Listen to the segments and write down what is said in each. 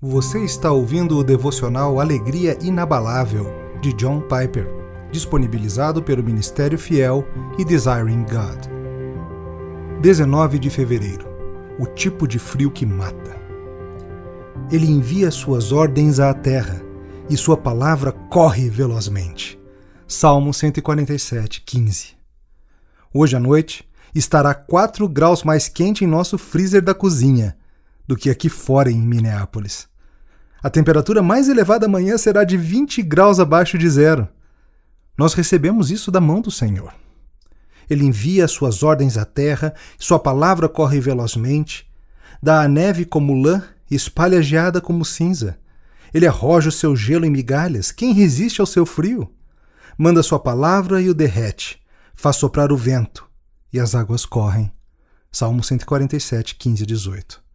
Você está ouvindo o devocional Alegria Inabalável, de John Piper, disponibilizado pelo Ministério Fiel e Desiring God. 19 de fevereiro O tipo de frio que mata. Ele envia suas ordens à terra, e sua palavra corre velozmente. Salmo 147, 15. Hoje à noite estará 4 graus mais quente em nosso freezer da cozinha do que aqui fora em Minneapolis. A temperatura mais elevada amanhã será de 20 graus abaixo de zero. Nós recebemos isso da mão do Senhor. Ele envia suas ordens à terra, sua palavra corre velozmente, dá a neve como lã e espalha a geada como cinza. Ele arroja o seu gelo em migalhas. Quem resiste ao seu frio? Manda sua palavra e o derrete. Faz soprar o vento e as águas correm. Salmo 147, 15 e 18.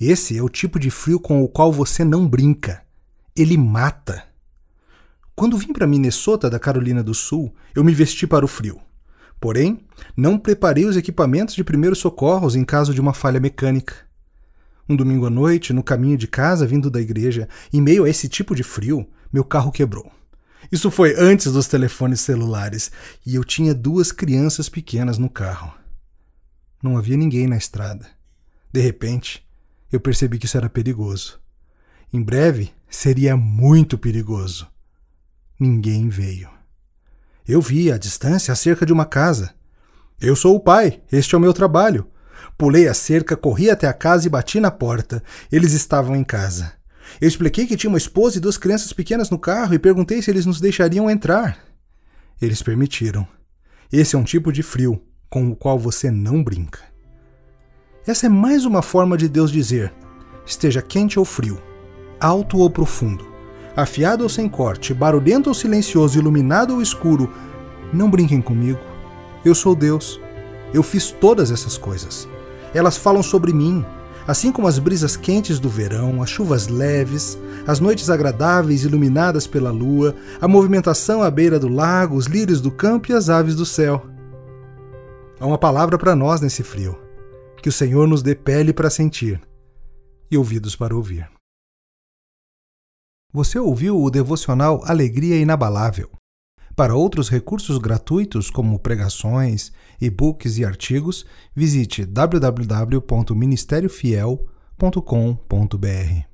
Esse é o tipo de frio com o qual você não brinca. Ele mata. Quando vim para Minnesota, da Carolina do Sul, eu me vesti para o frio. Porém, não preparei os equipamentos de primeiros socorros em caso de uma falha mecânica. Um domingo à noite, no caminho de casa vindo da igreja, em meio a esse tipo de frio, meu carro quebrou. Isso foi antes dos telefones celulares e eu tinha duas crianças pequenas no carro. Não havia ninguém na estrada. De repente, eu percebi que isso era perigoso. Em breve, seria muito perigoso. Ninguém veio. Eu vi à distância a cerca de uma casa. Eu sou o pai, este é o meu trabalho. Pulei a cerca, corri até a casa e bati na porta. Eles estavam em casa. Eu expliquei que tinha uma esposa e duas crianças pequenas no carro e perguntei se eles nos deixariam entrar. Eles permitiram. Esse é um tipo de frio com o qual você não brinca. Essa é mais uma forma de Deus dizer: esteja quente ou frio, alto ou profundo, afiado ou sem corte, barulhento ou silencioso, iluminado ou escuro, não brinquem comigo. Eu sou Deus. Eu fiz todas essas coisas. Elas falam sobre mim, assim como as brisas quentes do verão, as chuvas leves, as noites agradáveis iluminadas pela lua, a movimentação à beira do lago, os lírios do campo e as aves do céu. Há uma palavra para nós nesse frio que o Senhor nos dê pele para sentir e ouvidos para ouvir. Você ouviu o devocional Alegria Inabalável. Para outros recursos gratuitos, como pregações, e-books e artigos, visite www.ministériofiel.com.br.